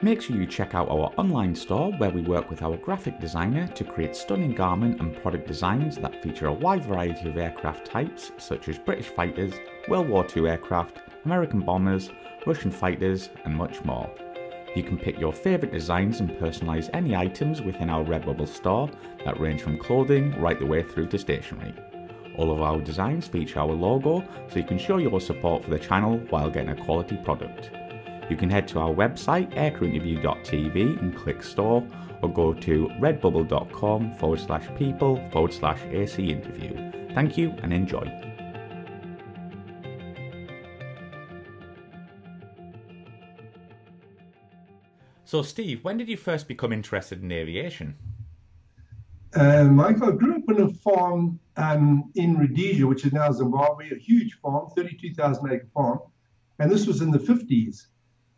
Make sure you check out our online store where we work with our graphic designer to create stunning garment and product designs that feature a wide variety of aircraft types such as British fighters, World War II aircraft, American bombers, Russian fighters, and much more. You can pick your favourite designs and personalise any items within our Redbubble store that range from clothing right the way through to stationery. All of our designs feature our logo so you can show your support for the channel while getting a quality product. You can head to our website aircrewinterview.tv and click store or go to redbubble.com forward slash people forward slash AC interview. Thank you and enjoy. So, Steve, when did you first become interested in aviation? Um, Mike, I grew up on a farm um, in Rhodesia, which is now Zimbabwe, a huge farm, 32,000 acre farm. And this was in the 50s.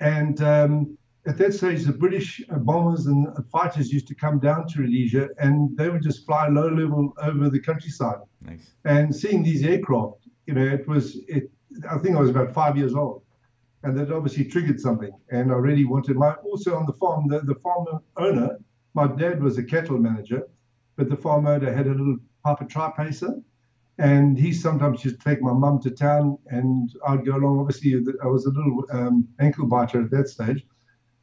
And um, at that stage, the British bombers and fighters used to come down to Rhodesia and they would just fly low level over the countryside. Nice. And seeing these aircraft, you know, it was, it, I think I was about five years old. And that obviously triggered something. And I really wanted my, also on the farm, the, the farm owner, my dad was a cattle manager but the farm owner had a little Piper Tri-Pacer, and he sometimes used to take my mum to town, and I'd go along. Obviously, I was a little um, ankle biter at that stage,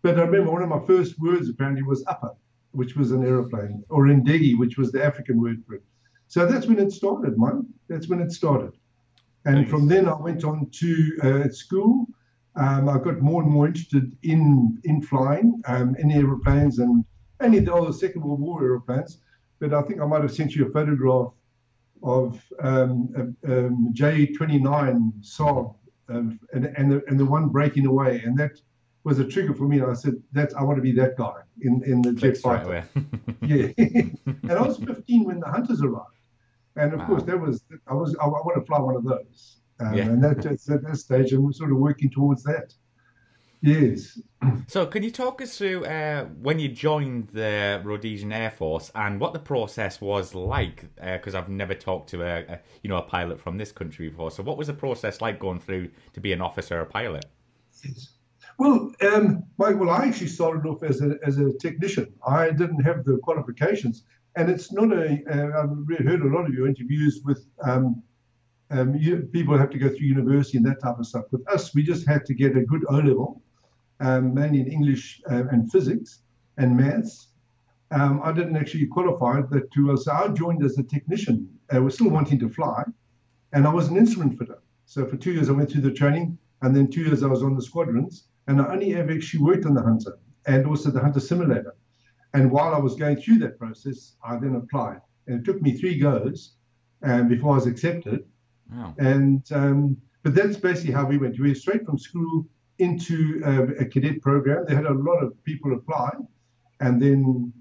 but I remember one of my first words apparently was upper, which was an aeroplane, or ndege, which was the African word for it. So that's when it started, man. That's when it started. And nice. from then I went on to uh, school. Um, I got more and more interested in in flying, um, in aeroplanes, and any the old Second World War aeroplanes but I think I might have sent you a photograph of um, um, J29 Saab um, and, and, the, and the one breaking away. And that was a trigger for me. I said, "That I want to be that guy in, in the jet fighter. yeah. and I was 15 when the Hunters arrived. And of wow. course, that was, I was, I, I, want to fly one of those. Um, yeah. And that, at that stage, and we're sort of working towards that. Yes. So, can you talk us through uh, when you joined the Rhodesian Air Force and what the process was like? Because uh, I've never talked to a, a, you know a pilot from this country before. So, what was the process like going through to be an officer or pilot? Yes. Well, um, Mike, well, I actually started off as a as a technician. I didn't have the qualifications, and it's not a. Uh, I've heard a lot of your interviews with. Um, um, you, people have to go through university and that type of stuff. With us, we just had to get a good O level, um, mainly in English uh, and physics and maths. Um, I didn't actually qualify that to us. So I joined as a technician. I was still wanting to fly, and I was an instrument fitter. So for two years I went through the training, and then two years I was on the squadrons, and I only ever actually worked on the Hunter and also the Hunter simulator. And while I was going through that process, I then applied, and it took me three goes um, before I was accepted. Wow. And um, but that's basically how we went. We were straight from school into a, a, cadet program. They had a lot of people apply, and then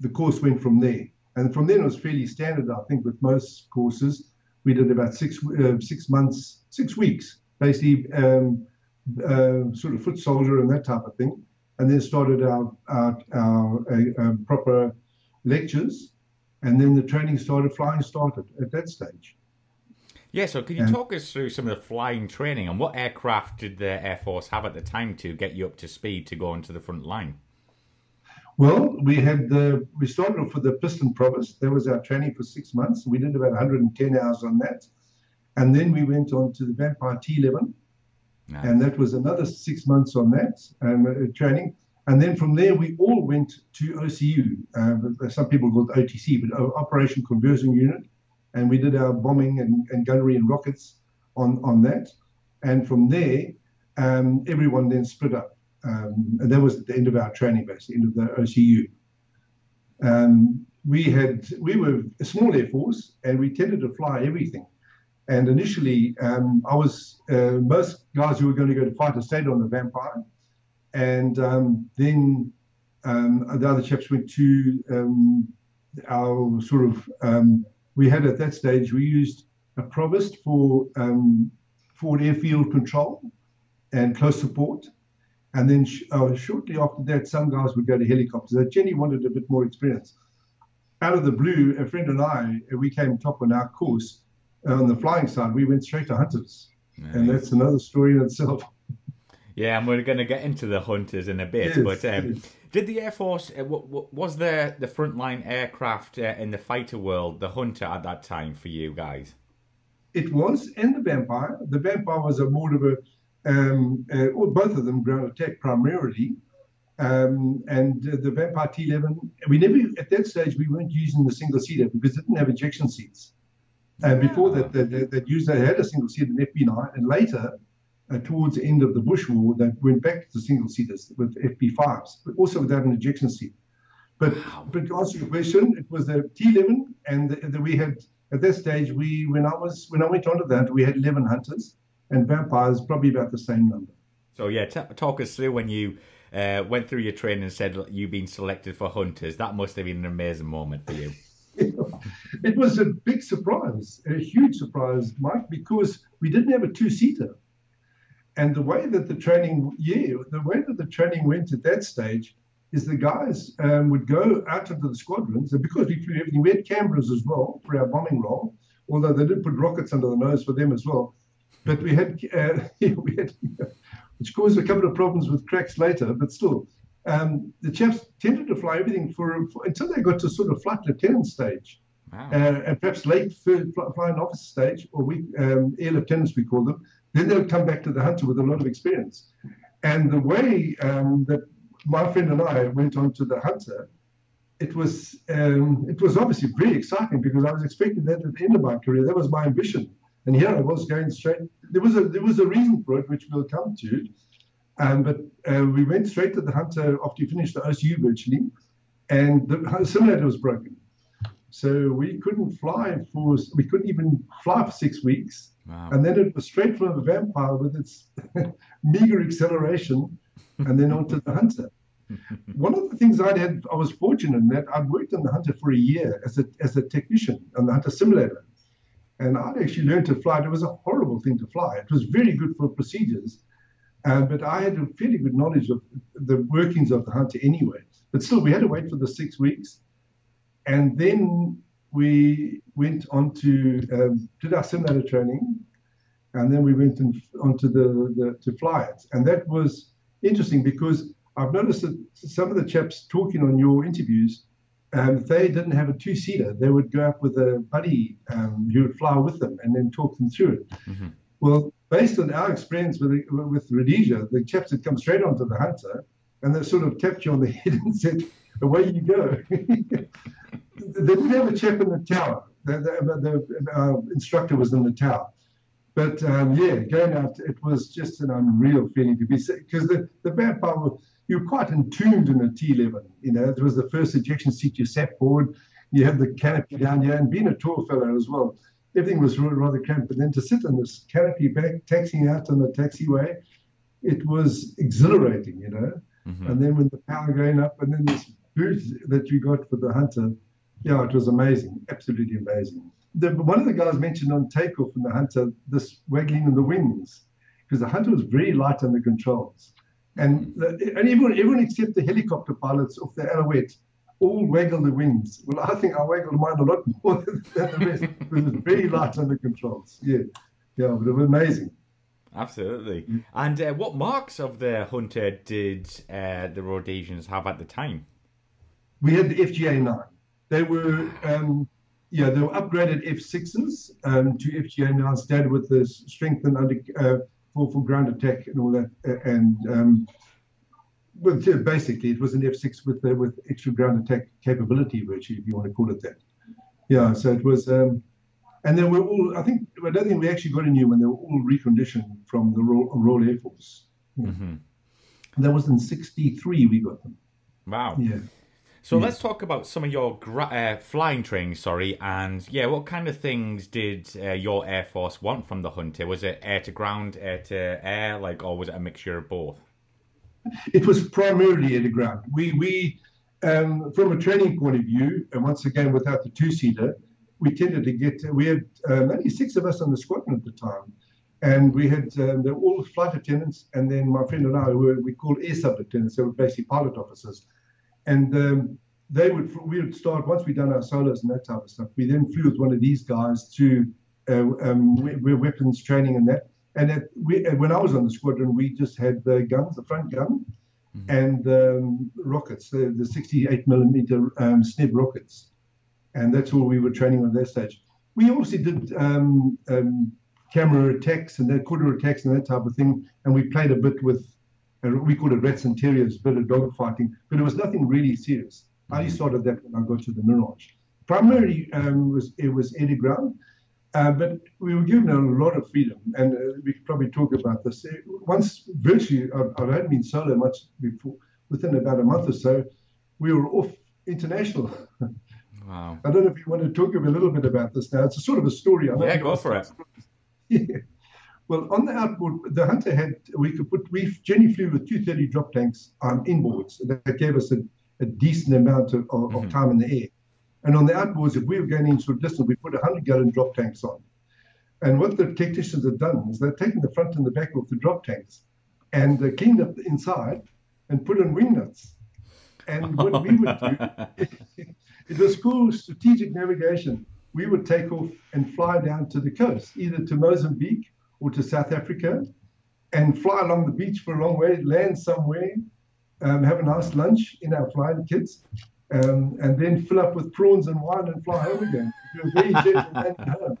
the course went from there. And from then it was fairly standard, I think, with most courses. We did about six uh, six months, six weeks, basically, um, uh, sort of foot soldier and that type of thing. And then started our our, our uh, proper lectures, and then the training started. Flying started at that stage. Yeah, so can you talk us through some of the flying training and what aircraft did the Air Force have at the time to get you up to speed to go into the front line? Well, we had the we started off with the piston provost. That was our training for six months. We did about 110 hours on that, and then we went on to the Vampire T11, nice. and that was another six months on that um, uh, training. And then from there, we all went to OCU. Uh, some people call it OTC, but Operation Conversion Unit and we did our bombing and, and gunnery and rockets on, on that. And from there, um, everyone then split up. Um, and that was the end of our training base, the end of the OCU. Um, we had we were a small air force, and we tended to fly everything. And initially, um, I was uh, most guys who were going to go to fight stayed on the Vampire, and um, then um, the other chaps went to our sort of we had at that stage, we used a provost for um, forward airfield control and close support. And then sh- uh, shortly after that, some guys would go to helicopters. Uh, Jenny wanted a bit more experience. Out of the blue, a friend and I, uh, we came top on our course. Uh, on the flying side, we went straight to hunters. Nice. And that's another story in itself. Yeah, and we're going to get into the hunters in a bit. Yes, but um, yes. Did the Air Force uh, was the the frontline aircraft uh, in the fighter world the hunter at that time for you guys? It was, and the Vampire. The Vampire was a more of a um, uh, both of them ground attack primarily. Um, and uh, the Vampire T11, we never at that stage we weren't using the single seater because it didn't have ejection seats. And before that, they, they, used they had a single seater in FB9, and later, uh, towards the end of the Bush War, they went back to single seaters with FB5s, but also without an ejection seat. But wow. but to answer your question, it was the T11, and the, the, we had at that stage we when I was when I went on to that we had 11 hunters, and vampires probably about the same number. So yeah, t- talk us through when you uh, went through your training and said you've been selected for hunters. That must have been an amazing moment for you. it was a big surprise, a huge surprise, Mike, because we didn't have a two-seater. And the way that the training, yeah, the way that the training went at that stage is the guys um, would go out into the squadrons, and because we flew everything, we had cameras as well for our bombing role, although they did put rockets under the nose for them as well. But we had, uh, we had, which caused a couple of problems with cracks later, but still, um, the chaps tended to fly everything for, for, until they got to sort of flight lieutenant stage, wow. uh, and perhaps late flying officer stage, or we um, air lieutenants we call them. Then they'll come back to the hunter with a lot of experience. And the way um, that my friend and I went on to the hunter, it was um, it was obviously very exciting because I was expecting that at the end of my career. That was my ambition, and here I was going straight. There was a there was a reason for it, which we'll come to. Um, but uh, we went straight to the Hunter after you finished the OCU virtually, and the simulator was broken. So we couldn't fly for, we couldn't even fly for six weeks. Wow. And then it was straight from the Vampire with its meager acceleration and then onto the Hunter. One of the things I'd had, I was fortunate in that I'd worked on the Hunter for a year as a, as a technician on the Hunter simulator. And I'd actually learned to fly. It was a horrible thing to fly. It was very good for procedures, uh, but I had a fairly good knowledge of the workings of the hunter anyway. But still, we had to wait for the six weeks. And then we went on to, um, did our simulator training. And then we went in, onto the, the, to fly it. And that was interesting because I've noticed that some of the chaps talking on your interviews, um, they didn't have a two seater. They would go up with a buddy um, who would fly with them and then talk them through it. Mm-hmm. Well, based on our experience with with Rhodesia, the chaps had come straight onto the hunter and they sort of tapped you on the head and said, "Away you go." they didn't have a chap in the tower. The, the, the uh, instructor was in the tower. But um, yeah, going out, it was just an unreal feeling to be because the, the vampire, you were quite entombed in a T11. You know, it was the first ejection seat you sat forward. You had the canopy down here, and being a tall fellow as well, everything was rather cramped. But then to sit in this canopy back, taxiing out on the taxiway, it was exhilarating, you know. Mm-hmm. And then when the power going up, and then this boost that you got for the hunter, yeah, it was amazing, absolutely amazing. The, one of the guys mentioned on takeoff in the hunter this waggling in the wings, because the hunter was very light on the controls. And, the, and everyone, everyone except the helicopter pilots of the Alouette all waggle the wings. Well, I think I waggled mine a lot more than the rest. it was very light on the controls. Yeah, yeah, but it was amazing. Absolutely. And uh, what marks of the Hunter did uh, the Rhodesians have at the time? We had the FGA 9. They were, um, yeah, they were upgraded F6s um, to FGA 9 standard with the strength and under, uh, for, for ground attack and all that. Uh, and um, well, basically, it was an F6 with uh, with extra ground attack capability, virtually, if you want to call it that. Yeah, so it was, um, and they were all. I think I don't think we actually got a new one. They were all reconditioned from the Royal, Royal Air Force. Mm-hmm. That was in '63 we got them. Wow. Yeah. So let's talk about some of your gra- uh, flying training, sorry, and yeah, what kind of things did uh, your Air Force want from the Hunter? Was it air to ground, air to air, like, or was it a mixture of both? It was primarily air to ground. We, we um, from a training point of view, and once again without the two-seater, we tended to get, we had um, only six of us on the squadron at the time. And we had, um, they were all flight attendants, and then my friend and I were, we called air sub they were basically pilot officers. And um, they would, we would start, once we'd done our solos and that type of stuff, we then flew with one of these guys to uh, um, weapons training and that And at, we, when I was on the squadron, we just had the guns, the front gun, mm-hmm. and um, rockets, the, the 68 millimeter um, SNEB rockets. And that's all we were training on that stage. We also did um, um, camera attacks and that quarter attacks and that type of thing. And we played a bit with, we called it rats and terriers, a bit of dog fighting, but it was nothing really serious. I mm-hmm. started that when I got to the Mirage. Primarily, um, was it was air ground, uh, but we were given a lot of freedom, and uh, we could probably talk about this. Once virtually, I, I hadn't been solo much before. Within about a month or so, we were off international. Wow. I don't know if you want to talk a little bit about this now. It's a sort of a story. I yeah, go for it. Yeah. Well, on the outboard, the Hunter had we could put we Jenny flew with 230 drop tanks um, inboards. And That gave us a, a decent amount of, of, mm-hmm. time in the air. And on the outboards, if we were going into a distance, we put 100 gallon drop tanks on. And what the technicians have done is they'd taken the front and the back of the drop tanks and uh, cleaned up the inside and put on wing nuts. And what we would do, it was called strategic navigation. We would take off and fly down to the coast, either to Mozambique or to South Africa, and fly along the beach for a long way, land somewhere, um, have a nice lunch in our flying kits, um, and then fill up with prawns and wine and fly home again.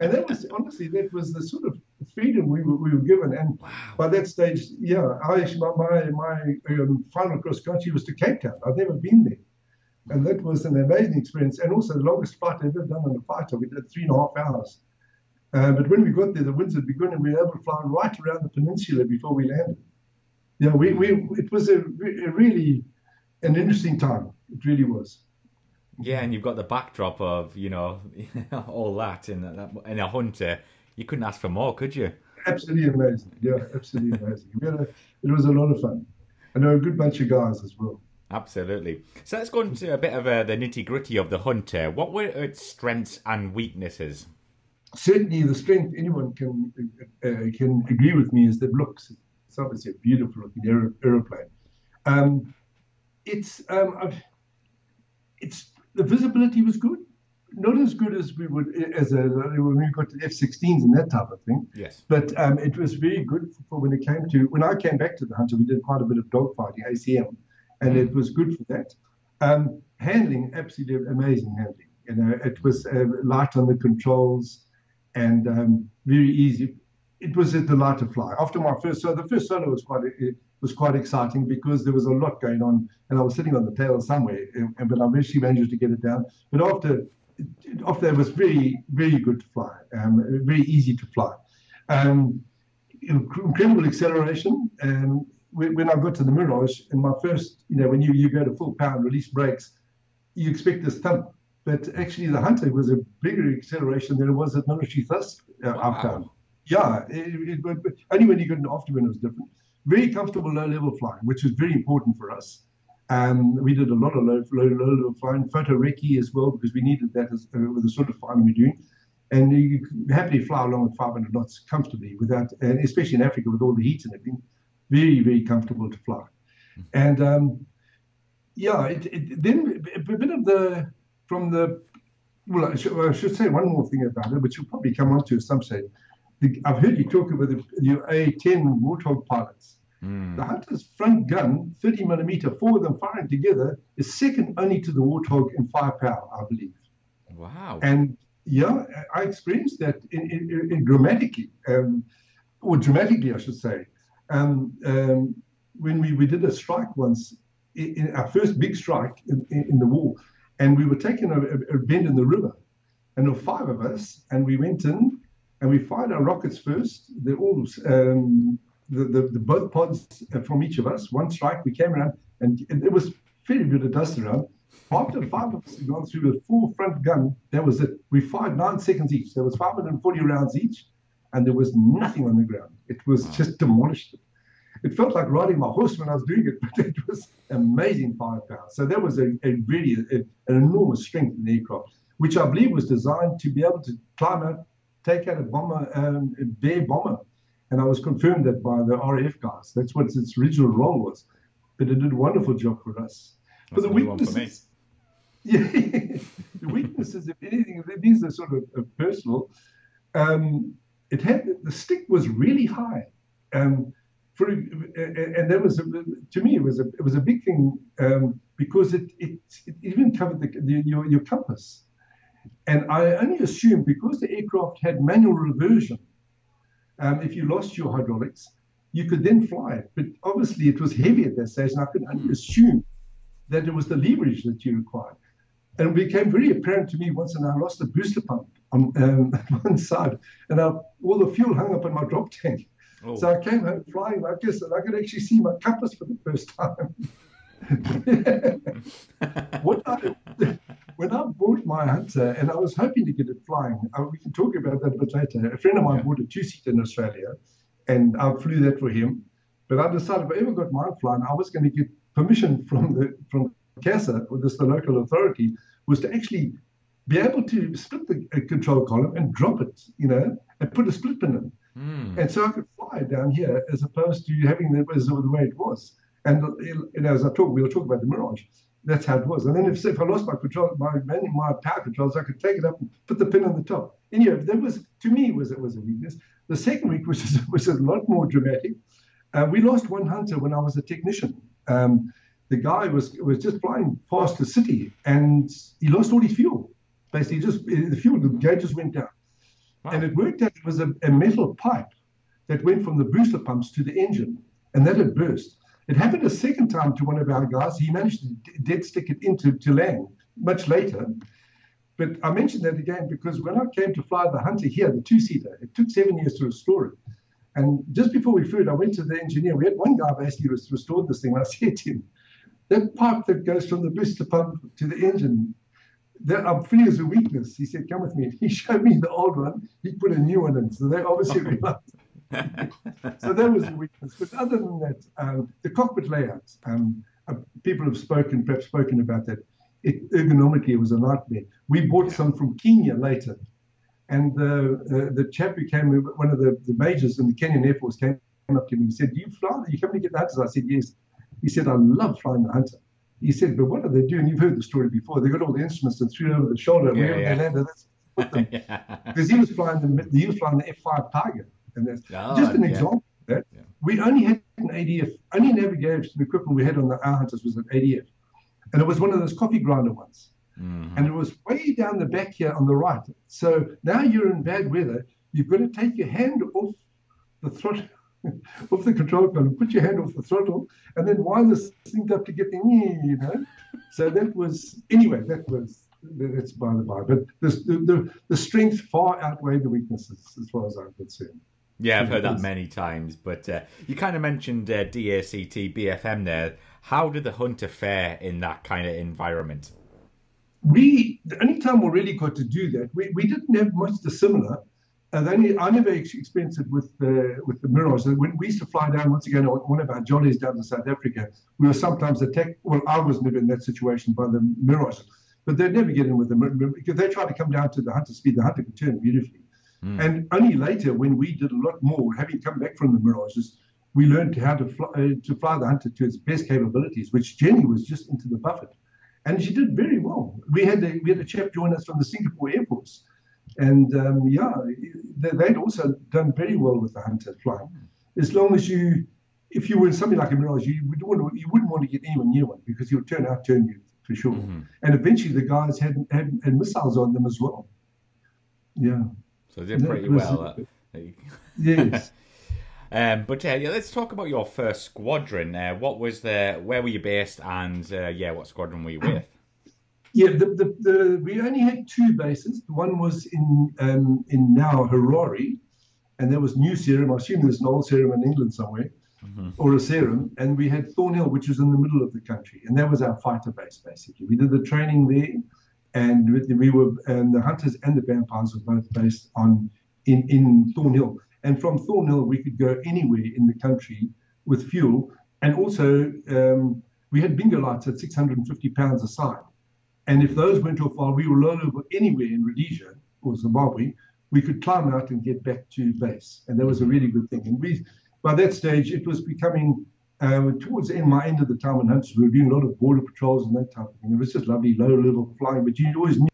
And that was honestly that was the sort of freedom we were, we were given. And wow. by that stage, yeah, I actually my my, um, final cross country was to Cape Town. I'd never been there, and that was an amazing experience. And also the longest flight I've ever done on a fighter. We did three and a half hours. Uh, but when we got there, the winds had begun, and we were able to fly right around the peninsula before we landed. Yeah, we, we it was a, a really an interesting time. It really was. Yeah, and you've got the backdrop of you know all that in a, in a hunter. You couldn't ask for more, could you? Absolutely amazing. Yeah, absolutely amazing. A, it was a lot of fun, and a good bunch of guys as well. Absolutely. So let's go into a bit of uh, the nitty gritty of the hunter. What were its strengths and weaknesses? Certainly, the strength anyone can uh, can agree with me is that looks. It's obviously a beautiful looking aeroplane. Um, it's um, it's the visibility was good, not as good as we would as a when we got to F-16s and that type of thing. Yes. But um, it was very good for when it came to when I came back to the Hunter. We did quite a bit of dogfighting, ACM, and it was good for that. Um, handling, absolutely amazing handling. You know, it was uh, light on the controls and um, very easy. It was a delight to fly. After my first, so the first solo was quite it was quite exciting because there was a lot going on, and I was sitting on the tail somewhere, and, but I eventually managed to get it down. But after after it was very very good to fly, um, very easy to fly, um, incredible acceleration. And when I got to the Mirage, in my first, you know, when you, you go to full power release brakes, you expect this thump. But actually, the Hunter was a bigger acceleration than it was at military thrust uh, wow. Yeah, it, it, only when you got into afterburner was different very comfortable low level flying, which was very important for us. Um, we did a lot of low, low, low level flying, photo recce as well, because we needed that as, uh, with the sort of flying we're doing. And you can happily fly along with 500 knots comfortably without, and especially in Africa with all the heat and everything, very, very comfortable to fly. And um, yeah, it, it, then a bit of the, from the, well, I should, I should, say one more thing about it, which we'll probably come on to at some stage. I've heard you talk about the, your A10 Warthog pilots. Mm. The Hunter's front gun, 30 millimeter, four of them firing together, is second only to the Warthog in firepower, I believe. Wow. And yeah, I experienced that in, in, in dramatically, um, or dramatically, I should say. Um, um, when we, we did a strike once, in, in our first big strike in, in, the war, and we were taking a, a, bend in the river, and there were five of us, and we went in and we fired our rockets first. They're all um, the, the, the, both pods from each of us. One strike, we came around, and it was very good at dust around. After five of us had gone through with full front gun, that was it. We fired nine seconds each. There was 540 rounds each, and there was nothing on the ground. It was just demolished. It felt like riding my horse when I was doing it, but it was amazing firepower. So that was a, a really a, an enormous strength in the aircraft, which I believe was designed to be able to climb out take out a bomber, um, a Bear bomber. And I was confirmed that by the RAF guys. That's what its original role was. But it did a wonderful job for us. That's but the weaknesses, yeah, the weaknesses, if anything, these are sort of, of personal. Um, it had the stick was really high. Um, for, and that was to me it was a it was a big thing um, because it, it, it even covered the, the, your your compass, and I only assumed because the aircraft had manual reversion, um, if you lost your hydraulics, you could then fly it. But obviously it was heavy at that stage, and I could only assume that it was the leverage that you required. And it became very apparent to me once, and I lost a booster pump on um, one side, and I, all the fuel hung up in my drop tank. Oh. So I came home flying like this, and I could actually see my compass for the first time. what I, when I bought my Hunter, and I was hoping to get it flying, uh, we can talk about that a bit later. A friend of mine yeah. bought a two-seater in Australia, and I flew that for him. But I decided if I ever got mine flying, I was going to get permission from the from CASA, or this the local authority, was to actually be able to split the control column and drop it, you know, and put a split pin in. Mm. And so I could fly down here as opposed to having it as the way it was. And know, as I talk, we'll talk about the Mirage. That's how it was. And then if, if I lost my control, my my power controls, I could take it up and put the pin on the top. Anyway, that was to me was it was a weakness. The second week was was a lot more dramatic. Uh, we lost one hunter when I was a technician. Um, the guy was was just flying past the city and he lost all his fuel. Basically, just the fuel the gauges went down, wow. and it worked out it was a, a, metal pipe that went from the booster pumps to the engine, and that had burst. It happened a second time to one of our guys. He managed to dead stick it into to land much later. But I mentioned that again because when I came to fly the Hunter here, the two seater, it took seven years to restore it. And just before we flew it, I went to the engineer. We had one guy basically restored this thing. And I said to him, that pipe that goes from the booster pump to the engine, that I'm feeling as a weakness. He said, come with me. He showed me the old one. He put a new one in. So they obviously realized. so that was a weakness. But other than that, um, the cockpit layout, um, uh, people have spoken, perhaps spoken about that. It, ergonomically, it was a nightmare. We bought some from Kenya later. And the, uh, the chap who came, one of the, the majors in the Kenyan Air Force came up to me. He said, Do you fly? You come to get the hunters? I said, Yes. He said, I love flying the hunter. He said, But what are they doing? You've heard the story before. They got all the instruments and threw it over the shoulder. Yeah, wherever yeah. they landed, that's them. Because yeah. he was flying the he was flying the F5 Tiger. And that's oh, just an yeah. example of that. We only had an ADF, only navigation equipment we had on the our hunters was an ADF. And it was one of those coffee grinder ones. Mm-hmm. And it was way down the back here on the right. So now you're in bad weather. You've got to take your hand off the throttle, off the control column, put your hand off the throttle, and then wind this thing up to get the you know. So that was anyway. That was that's by the by. But the, the the strength far outweighed the weaknesses as far as I'm concerned. Yeah, I've heard that many times. But uh, you kind of mentioned uh, DACT BFM there. How did the Hunter fare in that kind of environment? we the only time we really got to do that, we, we didn't have much dissimilar. And only, I never experienced it with the with the Mirage. When we used to fly down once again on one of our jollies down to South Africa, we were sometimes attacked. Well, I was never in that situation by the Mirage, but they'd never get in with them because they tried to come down to the hunter speed. The hunter could turn beautifully. Mm. And only later, when we did a lot more, having come back from the Mirages, we learned how to fly, uh, to fly the hunter to its best capabilities, which Jenny was just into the buffet and she did very well. We had a, we had a chap join us from the Singapore Air Force, and um, yeah, they'd also done very well with the Hunter flying. As long as you, if you were in something like a Mirage, you would want to, you wouldn't want to get anyone near one because would turn out turn you for sure. Mm-hmm. And eventually, the guys had, had had missiles on them as well. Yeah. So they did pretty was, well. Uh, yes. Um, but uh, yeah, let's talk about your first squadron. Uh, what was the? Where were you based? And uh, yeah, what squadron were you with? Yeah, the, the, the, we only had two bases. One was in um, in now Harare, and there was New Sarum. I assume there's an old Sarum in England somewhere, mm-hmm. or a Sarum. And we had Thornhill, which was in the middle of the country, and that was our fighter base basically. We did the training there, and we were and the hunters and the vampires were both based on in in Thornhill. And from Thornhill, we could go anywhere in the country with fuel. And also, um, we had bingo lights at 650 pounds a side. And if those went off while we were low anywhere in Rhodesia or Zimbabwe, we could climb out and get back to base. And that was a really good thing. And we, by that stage, it was becoming uh, towards the end, my end of the time in Hunts, we were doing a lot of border patrols and that type of thing. It was just lovely, low level flying, but you always knew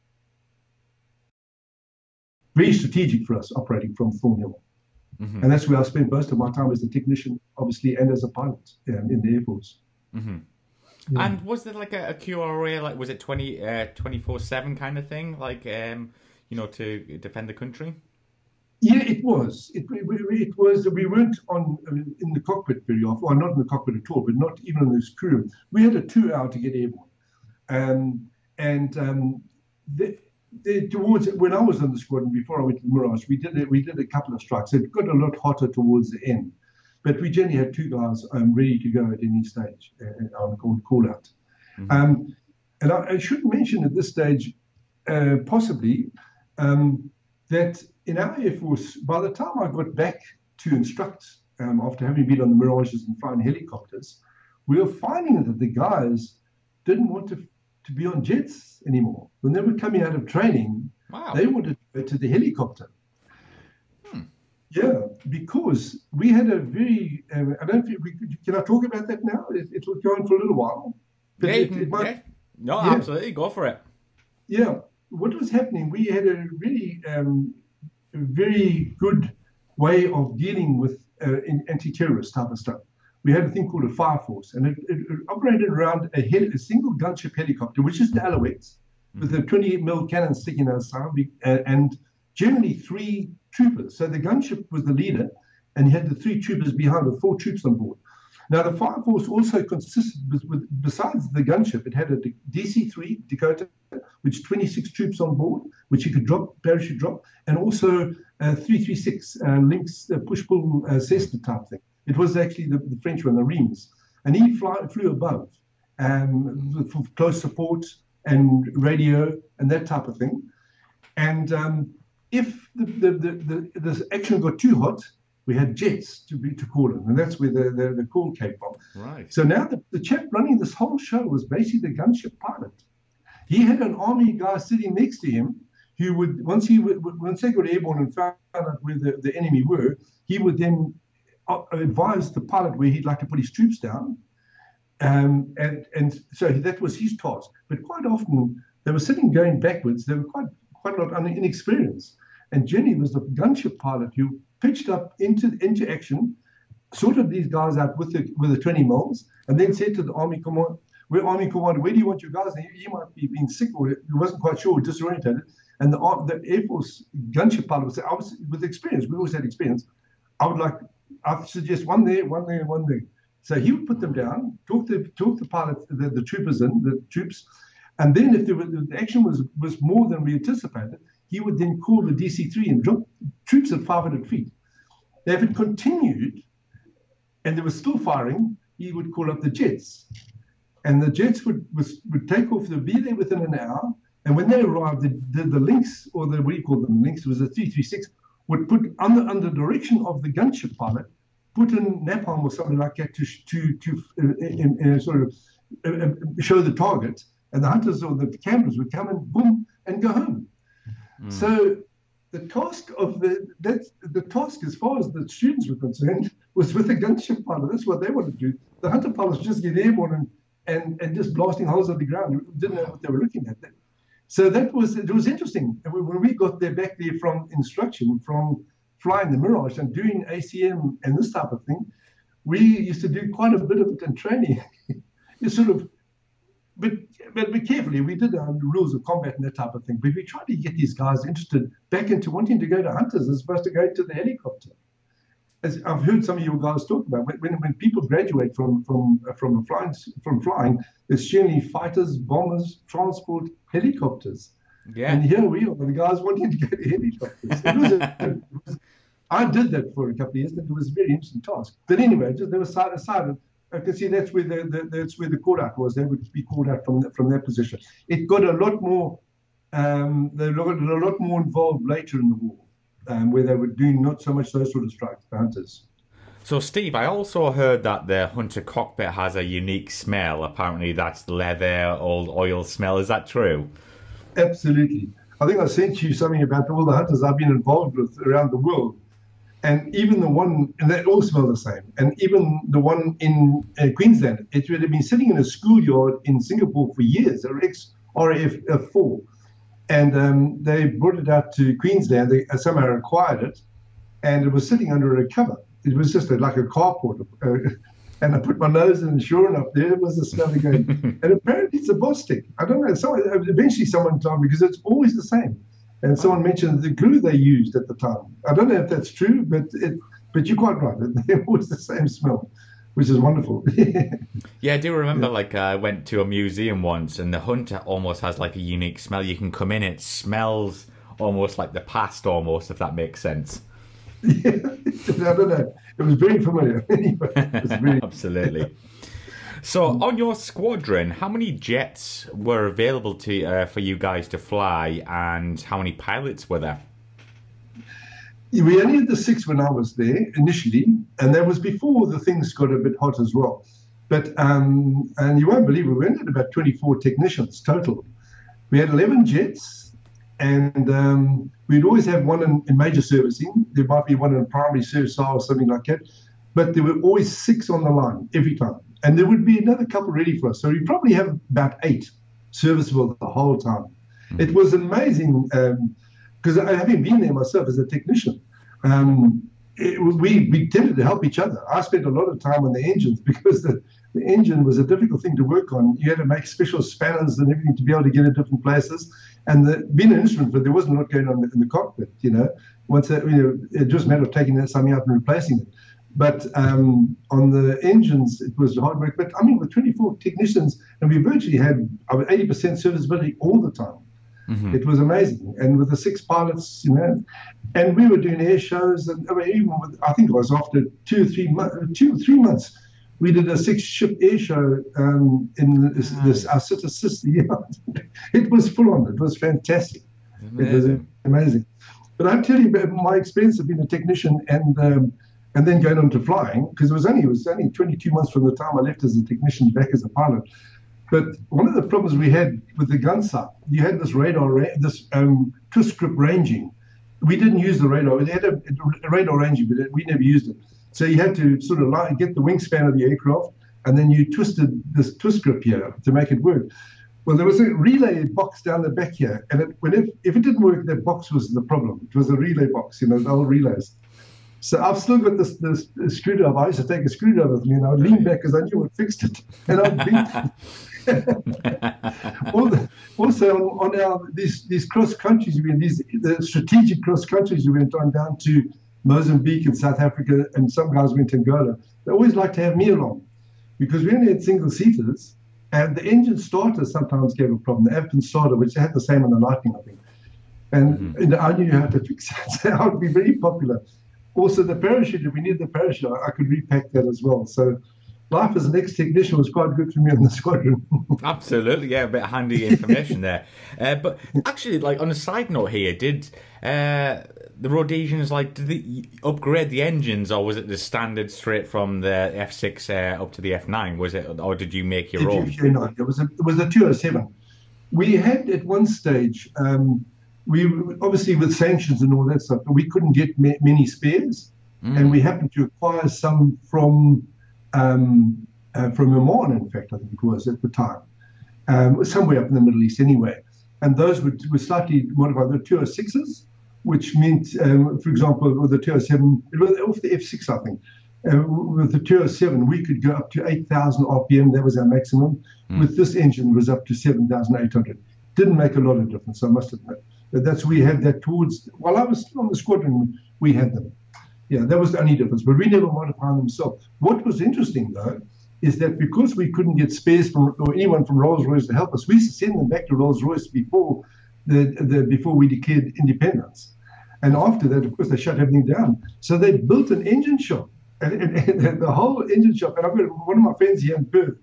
very strategic for us operating from Thornhill. Mm-hmm. And that's where I spent most of my time as a technician, obviously, and as a pilot um, in the Air Force. Mm-hmm. Yeah. And was there like a, a QRA, like was it 20, uh, 24-7 kind of thing, like, um, you know, to defend the country? Yeah, it was. It, it was. We weren't on in the cockpit very often, or not in the cockpit at all, but not even in this crew. We had a two-hour to get airborne, um, and um, the, the, towards when I was in the squadron before I went to the Mirage, we did we did a couple of strikes. It got a lot hotter towards the end, but we generally had two guys um, ready to go at any stage uh, on call, call out. Mm-hmm. Um, and I, I, should mention at this stage, uh, possibly, um, that in our Air Force, by the time I got back to instruct um, after having been on the Mirages and flying helicopters, we were finding that the guys didn't want to, to be on jets anymore. When they were coming out of training, wow. they wanted to go to the helicopter. Yeah, because we had a very, um, I don't think we can I talk about that now? It, it will go on for a little while. Yeah, it, it might, yeah. No, yeah. absolutely. Go for it. Yeah. What was happening, we had a really um, very good way of dealing with uh, anti-terrorist type of stuff. We had a thing called a fire force, and it, it, operated around a, a, single gunship helicopter, which is the Alouettes, mm-hmm. with a 28 mil cannon sticking out side, and generally three troopers. So the gunship was the leader, and he had the three troopers behind with four troops on board. Now, the fire force also consisted, with, besides the gunship, it had a DC 3 Dakota, which 26 troops on board, which you could drop, parachute drop, and also uh, 336 uh, Lynx uh, push pull uh, Cessna type thing. It was actually the, the French one, the Reims. And he fly, flew above um, for close support and radio and that type of thing. And um, if the, the, the, the, the action got too hot, we had jets to be to call in, and that's where the, the, the call came from. Right. So now the, the chap running this whole show was basically the gunship pilot. He had an army guy sitting next to him who would once he would, once they got airborne and found out where the, the enemy were, he would then uh, advise the pilot where he'd like to put his troops down. Um, and and so that was his task. But quite often they were sitting going backwards. They were quite quite a lot inexperienced. And Jenny was the gunship pilot who pitched up into into action, sorted these guys out with the with the 20 mils, and then said to the army command, "Where army commander, where do you want your guys?" And he, he might be being sick or he wasn't quite sure, disoriented. And the, the Air Force gunship pilot would say, "I was with experience. We always had experience. I would like, I suggest one there, one there, one there." So he would put them down, talk the talk the pilots, the, the troopers in, the troops, and then if the action was was more than we anticipated, he would then call the DC-3 and drop troops at 500 feet. Now, if it continued and they were still firing, he would call up the jets. And the jets would, was, would take off, they'd be there within an hour. And when they arrived, the, the, the Lynx, or the, what do you call them, Lynx, was a 336, would put under, under direction of the gunship pilot, put in napalm or something like that to, to, to uh, in, in sort of uh, uh, show the target. And the hunters or the campers would come and boom and go home. Mm. So the task of the the task as far as the students were concerned was with the gunship pilot. That's what they wanted to do. The hunter pilots just get airborne and, and, and just blasting holes on the ground. Didn't know what they were looking at. So that was it was interesting. When we got there back there from instruction, from flying the Mirage and doing ACM and this type of thing, we used to do quite a bit of it in training. you sort of but but be carefully. We did um, rules of combat and that type of thing. But we tried to get these guys interested back into wanting to go to hunters as opposed to going to the helicopter. As I've heard some of you guys talk about, when, when people graduate from from from flying from flying, it's generally fighters, bombers, transport, helicopters. Yeah. And here we are, the guys wanting to go to helicopters. It was a, it was, I did that for a couple of years, and it was a very interesting task. But anyway, just there was side, side I can see that's where the, the that's where the call out was. They would be called out from from that position. It got a lot more. Um, they got a lot more involved later in the war, um, where they were doing not so much those sort of strikes, the hunters. So, Steve, I also heard that the Hunter cockpit has a unique smell. Apparently, that's leather, old oil smell. Is that true? Absolutely. I think I sent you something about all the hunters I've been involved with around the world and even the one, and they all smell the same. And even the one in uh, Queensland, it would have been sitting in a schoolyard in Singapore for years, a Rex RAF4. And um, they brought it out to Queensland. They uh, somehow acquired it. and it was sitting under a cover. It was just a, like a carport. Uh, and I put my nose in, and sure enough, there was the smell again. and apparently, it's a Bostik. I don't know. Someone, eventually, someone told me because it's always the same. And someone mentioned the glue they used at the time. I don't know if that's true, but it, but you're quite right. It was the same smell, which is wonderful. yeah, I do remember. Yeah. Like I went to a museum once, and the hunter almost has like a unique smell. You can come in, it smells almost like the past, almost if that makes sense. Yeah, I don't know. It was very familiar. very... Absolutely. So, on your squadron, how many jets were available to uh, for you guys to fly, and how many pilots were there? We only had the six when I was there initially, and that was before the things got a bit hot as well. But um, and you won't believe it, we ended about 24 technicians total. We had 11 jets, and um, we'd always have one in, in, major servicing. There might be one in primary service or something like that, but there were always six on the line every time and there would be another couple ready for us. So we probably have about eight serviceable the whole time. Mm-hmm. It was amazing because um, having been there myself as a technician, um, it, we we tended to help each other. I spent a lot of time on the engines because the, the engine was a difficult thing to work on. You had to make special spanners and everything to be able to get in different places. And the, being an instrument, but there wasn't a lot going on in the cockpit. You know, once that, you know, it just a matter of taking that something out and replacing it. But um, on the engines, it was hard work. But I mean, with 24 technicians, and we virtually had 80% serviceability all the time. Mm-hmm. It was amazing. And with the six pilots, you know, and we were doing air shows, and I mean, even with, I think it was after two or three months, two three months, we did a six ship air show um, in this, nice. this our sister sister. Yeah, it was full on. It was fantastic. Amazing. It was amazing. But I'm telling you, my experience of being a technician and um, and then going on to flying because it was only it was only 22 months from the time I left as a technician back as a pilot. But one of the problems we had with the gun sight, you had this radar, this um, twist grip ranging. We didn't use the radar. It had a, a radar ranging, but it, we never used it. So you had to sort of line, get the wingspan of the aircraft, and then you twisted this twist grip here to make it work. Well, there was a relay box down the back here, and it, when it, if it didn't work, that box was the problem. It was a relay box, you know, the old relays. So I've still got this, this, this, screwdriver. I used to take a screwdriver with me and I would lean back because I knew it fixed it. And I'd beat also on, on, our these these cross countries we went, these the strategic cross countries we went on down to Mozambique and South Africa and some guys went to Angola. They always like to have me along because we only had single seaters and the engine starter sometimes gave a problem. The Avpin starter, which they had the same on the Lightning, I think. And mm-hmm. know, I knew how to fix it. So I would be very popular also the parachute, if we need the parachute, I could repack that as well. So life as an ex-technician was quite good for me in the squadron. Absolutely, yeah, a bit of handy information there. Uh, but actually, like on a side note here, did uh, the Rhodesians like did they upgrade the engines, or was it the standard straight from the F6 uh, up to the F9? Was it, or did you make your own? No, it was a, it was a 207. We had at one stage. Um, we obviously with sanctions and all that stuff, we couldn't get ma- many spares, mm. and we happened to acquire some from um, uh, from Oman, in fact, I think it was at the time, um, somewhere up in the Middle East anyway. And those were, were slightly modified. The 206s, which meant, um, for example, with the 207, it was off the F6, I think. Uh, with the 207, we could go up to 8,000 RPM. That was our maximum. Mm. With this engine, it was up to 7,800. Didn't make a lot of difference, I must admit. That's we had that towards. While I was still on the squadron, we had them. Yeah, that was the only difference. But we never modified them. So what was interesting though is that because we couldn't get spares from or anyone from Rolls Royce to help us, we used to send them back to Rolls Royce before the, the before we declared independence. And after that, of course, they shut everything down. So they built an engine shop, and, and, and the whole engine shop. And I've got one of my friends here in Perth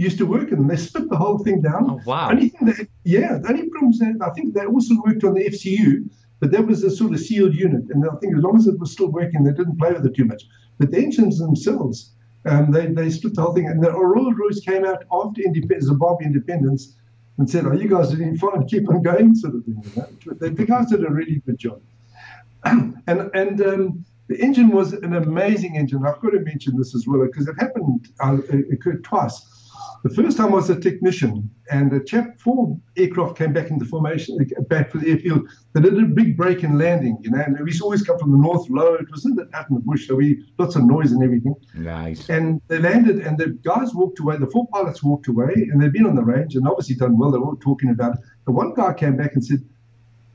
used to work in them. They split the whole thing down. Oh, wow. Only thing that, yeah, the only problem is that I think they also worked on the FCU, but that was a sort of sealed unit. And I think as long as it was still working, they didn't play with it too much. But the engines themselves, um, they, they split the whole thing. And the Rolls Royce came out after independence, Zimbabwe independence and said, oh, you guys are doing fine, keep on going, sort of thing. You know? the, the guys did a really good job. and and um, the engine was an amazing engine. I've got to mention this as well because it happened, uh, it occurred twice The first time I was a technician, and the chap, four aircraft came back into formation, back for the airfield. They did a big break and landing, you know, and we always come from the north low. It was in the, out in the bush, so we lots of noise and everything. Nice. And they landed, and the guys walked away. The four pilots walked away, and they'd been on the range and obviously done well. They were all talking about it. The one guy came back and said,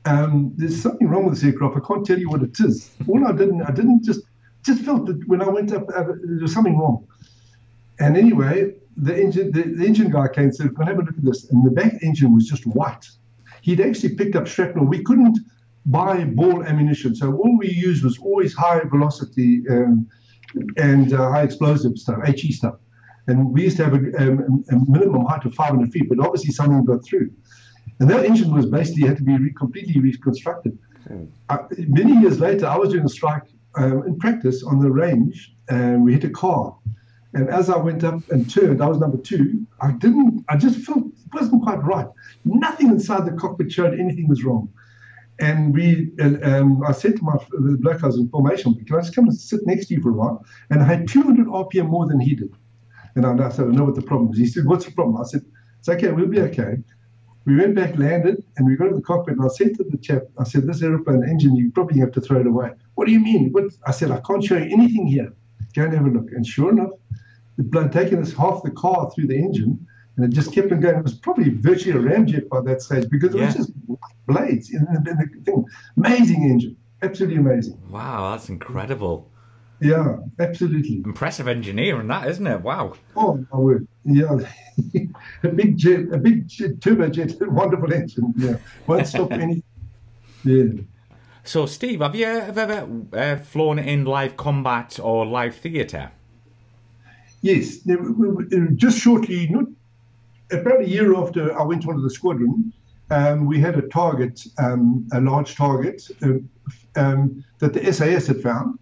um, "There's something wrong with this aircraft. I can't tell you what it is. All I didn't, I didn't just just felt that when I went up, uh, there was something wrong." And anyway, the engine, the, the engine guy came and said, "Come have a look at this." And the back engine was just white. He'd actually picked up shrapnel. We couldn't buy ball ammunition, so all we used was always high velocity um, and uh, high explosive stuff, HE stuff. And we used to have a, um, a, minimum height of 500 feet, but obviously something got through. And that engine was basically had to be re- completely reconstructed. Mm. Uh, many years later, I was doing a strike um, in practice on the range, and we hit a car. And as I went up and turned, I was number two. I didn't, I just felt it wasn't quite right. Nothing inside the cockpit showed anything was wrong. And we, um, I said to my the bloke I was in formation, can I just come and sit next to you for a while? And I had 200 RPM more than he did. And I said, I know what the problem is. He said, What's the problem? I said, It's okay, we'll be okay. We went back, landed, and we got to the cockpit. And I said to the chap, I said, This aeroplane engine, you probably have to throw it away. What do you mean? What? I said, I can't show you anything here. Go and have a look. And sure enough, the blood taking us half the car through the engine, and it just kept on going. It was probably virtually a ramjet by that stage because it yeah. was just blades in the, in the thing. Amazing engine, absolutely amazing. Wow, that's incredible. Yeah, absolutely. Impressive engineering, that isn't it? Wow. Oh my word! Yeah, a big jet, a big jet, turbojet, wonderful engine. Yeah, won't stop any. Yeah. So, Steve, have you ever uh, flown in live combat or live theatre? Yes, just shortly, not about a year after I went onto the squadron, um, we had a target, um, a large target uh, um, that the SAS had found,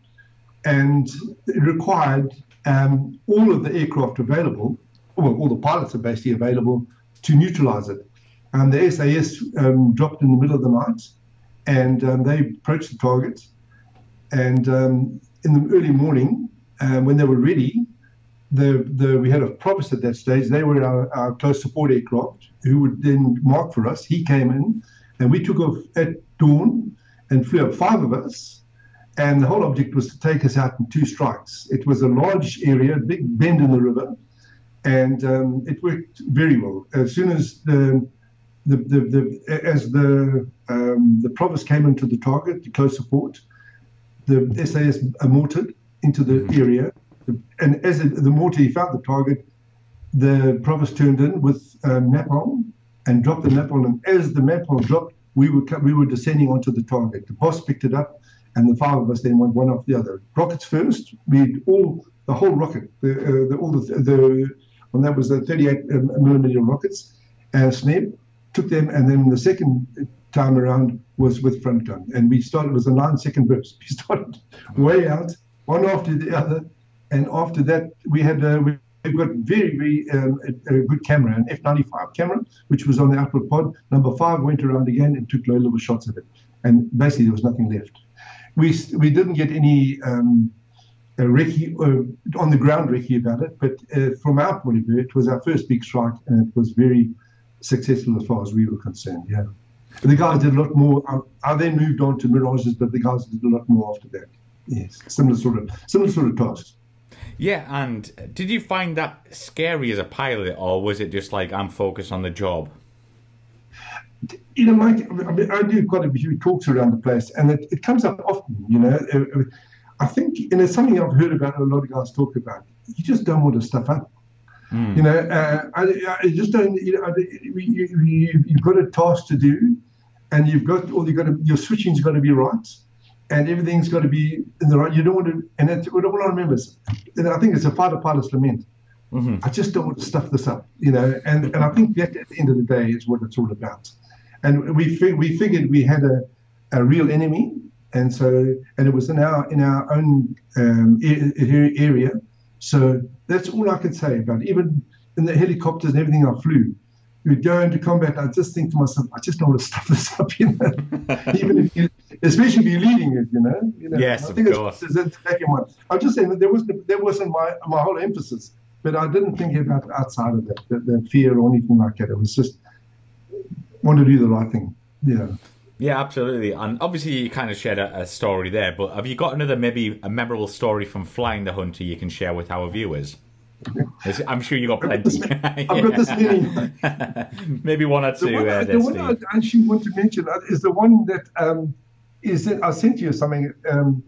and it required um, all of the aircraft available, well, all the pilots are basically available to neutralize it. And the SAS um, dropped in the middle of the night, and um, they approached the target. And in the early morning, when they were ready, the, the, we had a Provost at that stage. They were our, our, close support aircraft who would then mark for us. He came in and we took off at dawn and flew up five of us. And the whole object was to take us out in two strikes. It was a large area, a big bend in the river, and um, it worked very well. As soon as the the, the, the as the um, the Provost came into the target, the close support, the SAS mortared into the area and as it, the mortar he found the target, the provost turned in with um, napalm and dropped the napalm. And as the napalm dropped, we were we were descending onto the target. The boss picked it up, and the five of us then went one after the other. Rockets first. We all the whole rocket, the, uh, the all the the that was the 38 um, millimeter rockets, and Sneb took them, and then the second time around was with front gun, and we started. It was a nine second burst. We started way out, one after the other, and after that, we had uh, we've got very very um, a, a, good camera, an F95 camera, which was on the output pod. Number five went around again and took low level shots of it, and basically there was nothing left. We we didn't get any. Um, a recce, uh, on the ground recce about it, but uh, from our point of view, it was our first big strike, and it was very successful as far as we were concerned. Yeah, the guys did a lot more. I, I then moved on to mirages, but the guys did a lot more after that. Yes, similar sort of similar sort of tasks. Yeah, and did you find that scary as a pilot, or was it just like I'm focused on the job? You know, Mike, I, mean, I do quite a few talks around the place, and it, it comes up often. You know, uh, uh, I think, and it's something I've heard about a lot of guys talk about. You just don't want to stuff up. Mm. You know, uh, I, I, just don't. You know, you, you, you've got a task to do, and you've got all you got to. Your switching's got to be right and everything's got to be in the right. You don't want to, and it's, all I remember is, and I think it's a fighter pilot's lament. Mm-hmm. I just don't want to stuff this up, you know. And and I think that at the end of the day is what it's all about. And we fig- we figured we had a, a real enemy, and so and it was in our in our own um, area. So that's all I could say about it. Even in the helicopters and everything I flew, you go into combat, I just think to myself, I just don't want to stuff this up, you know. Even if you, especially if you're leading it, you know. You know yes, I think of course. It's, it's the second one. I'm just saying that there wasn't there wasn't my my whole emphasis. but I didn't think about outside of that, the, the fear or anything like that. It was just want to do the right thing. Yeah. Yeah, absolutely. And obviously, you kind of shared a, a, story there, but have you got another maybe a memorable story from flying the Hunter you can share with our viewers? I'm sure you got plenty. I've got this many. maybe one or two. The one, uh, the one I actually want to mention is the one that um, is that I sent you something. Um,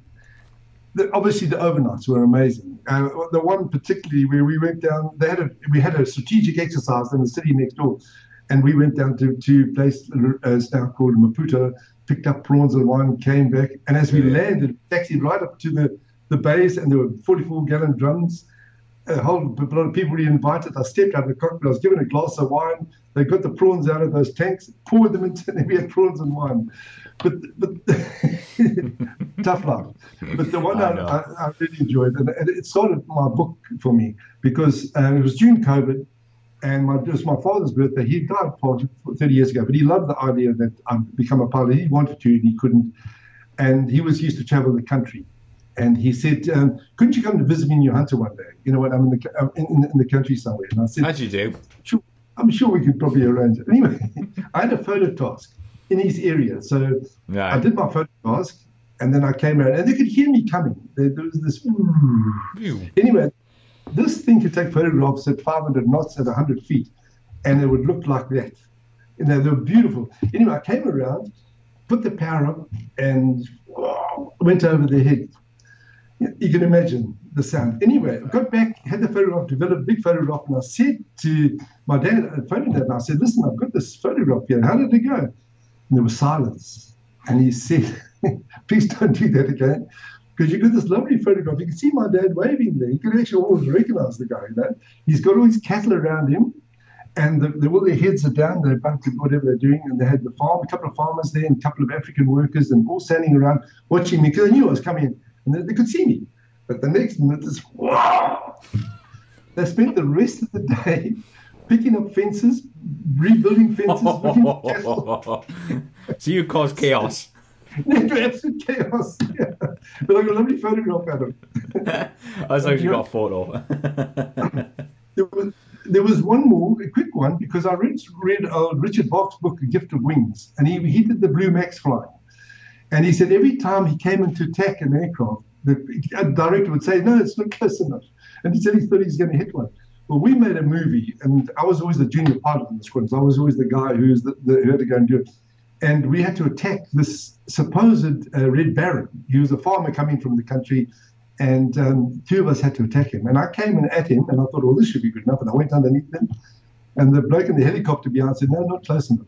the, obviously, the overnights were amazing. Uh, the one particularly where we went down, they had a we had a strategic exercise in the city next door and we went down to, to a place uh, now called Maputo, picked up prawns and wine, came back. And as we landed, taxied right up to the, the base, and there were 44 gallon drums. A whole lot of people we invited. I stepped out of the cockpit. I was given a glass of wine. They got the prawns out of those tanks, poured them into, and we had prawns and wine. But but tough life. But the one I, I, I, really enjoyed, and it started my book for me because uh, it was June COVID and my, it was my father's birthday. He died 30 years ago, but he loved the idea that I'd become a pilot. He wanted to, and he couldn't. And he was used to travel the country. And he said, um, "Couldn't you come to visit me in your hunter one day? You know, when I'm in the um, in, in, the country somewhere." And I said, "As you do." Sure, I'm sure we could probably arrange it. Anyway, I had a photo task in his area, so right. I did my photo task, and then I came out, and they could hear me coming. There, there was this. Anyway, this thing could take photographs at 500 knots at 100 feet, and it would look like that. You know, they were beautiful. Anyway, I came around, put the power up, and oh, went over their head. You can imagine the sound. Anyway, I got back, had the photograph, developed big photograph, and I said to my dad, I phoned dad, and I said, listen, I've got this photograph here. How did it go? And there was silence. And he said, please don't do that again because you got this lovely photograph. You can see my dad waving there. You can actually almost recognize the guy. You know? He's got all his cattle around him, and the, the, all their heads are down. They're bunking whatever they're doing, and they had the farm, a couple of farmers there, and a couple of African workers, and all standing around watching me because they knew I was coming in, and they, they could see me. But the next minute, is wow! They spent the rest of the day picking up fences, rebuilding fences, looking for cattle. so you caused chaos. absolute chaos. Yeah. But I got a lovely photograph of him. I was actually got a photo. there, was, there was one more, a quick one, because I read, read uh, Richard Bach's book, A Gift of Wings, and he, he did the Blue Max flying. And he said every time he came in to attack an aircraft, the director would say, No, it's not close enough. And he said he thought he was going to hit one. Well, we made a movie, and I was always the junior pilot in the squadron. So I was always the guy who, was the, the, who had to go and do it and we had to attack this supposed uh, Red Baron. He was a farmer coming from the country, and um, two of us had to attack him. And I came in at him, and I thought, well, this should be good enough. And I went underneath him, and the bloke in the helicopter behind said, no, not close enough.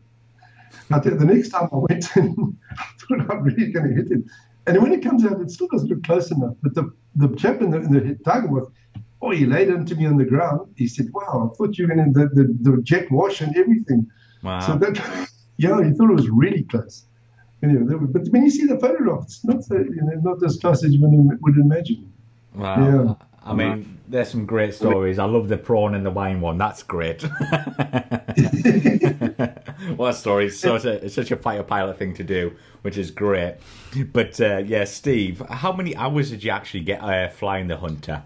I the next time I went in, I thought I'm really going to hit him. And when it comes out, it still doesn't look close enough. But the, the chap in the, in the target was, oh, he laid into me on the ground. He said, wow, I thought you were in the, the, the jet wash and everything. Wow. So that yeah, he thought it was really close. Anyway, but when you see the photograph, it's not so, you know, not as close as you would, would imagine. Wow. Yeah. I mean, there's some great stories. I love the prawn and the wine one. That's great. what a story! It's such a, it's such a fighter pilot thing to do, which is great. But uh, yeah, Steve, how many hours did you actually get uh, flying the Hunter?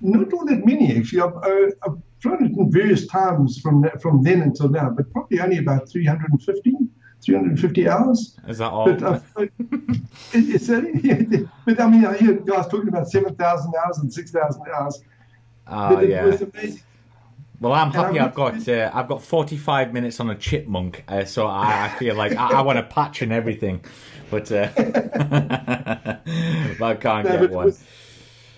Not all that many, actually. I've, uh, I've flown it in various times from from then until now, but probably only about 350, 350 hours. Is that all? But, uh, it, it's yeah, but I mean, I hear guys talking about 7,000 hours and 6,000 hours. Oh, yeah. Well, I'm happy I've got uh, I've got 45 minutes on a chipmunk, uh, so I, I, feel like I, I, want a patch and everything, but, uh, I can't no, get one. Was,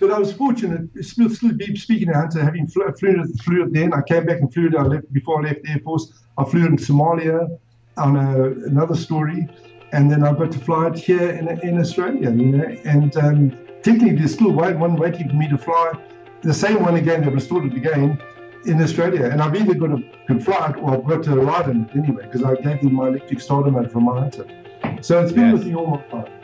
but I was fortunate, still, still speaking of Hunter, having flew, flew, flew it then. I came back and flew it I left, before I left the Air Force. I flew in Somalia on a, another story. And then I got to fly it here in, in Australia, you know. And um, technically, there's still one, one waiting for me to fly the same one again that restored it again in Australia. And I've either got to can fly it or I've got to ride in it anyway, because I gave them my electric starter mode for my Hunter. So it's been yes. with me all my life.